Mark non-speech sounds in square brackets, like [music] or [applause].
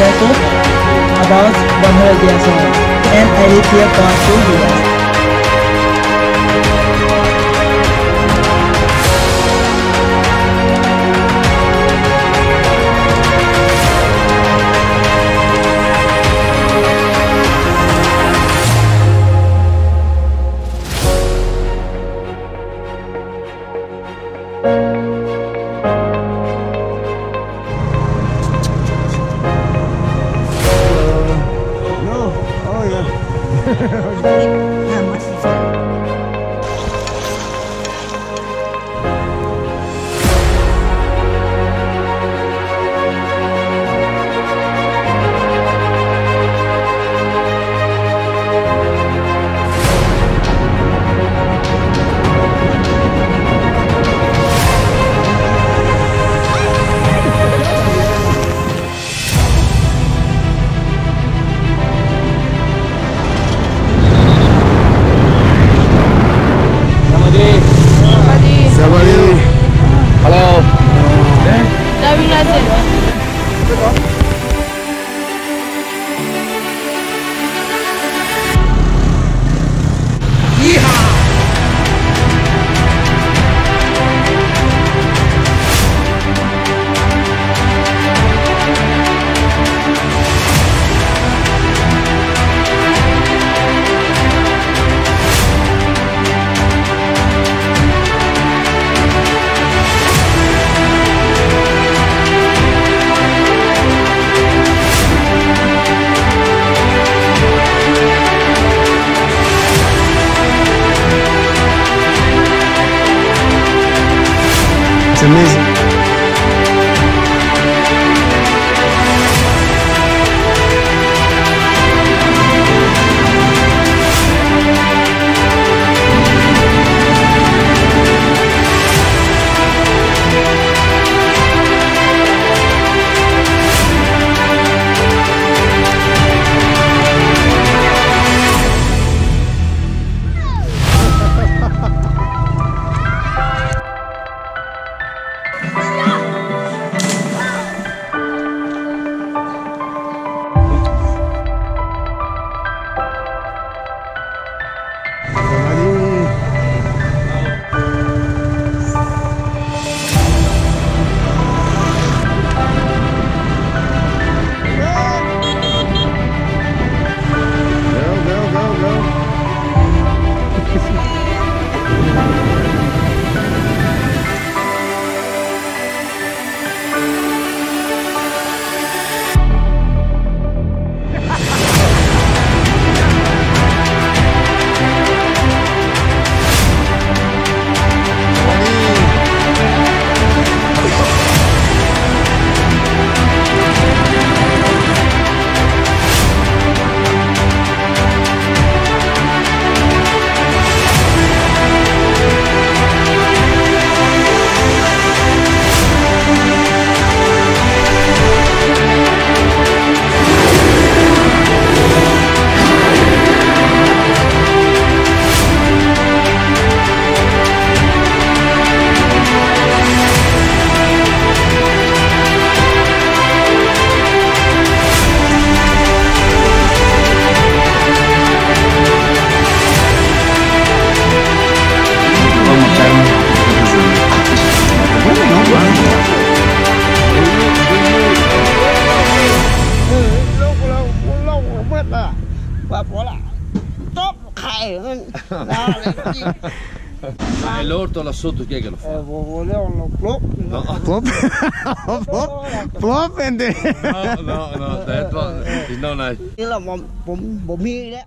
Joseph, about 100 years old, and I live here for two years. Khai hơn là E l'orto là sotto chi è che lo fa? volevano flop No, [laughs] Plop. [laughs] Plop. Plop no, no, no, that one is not nice. là một một một mi đấy